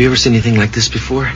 Have you ever seen anything like this before?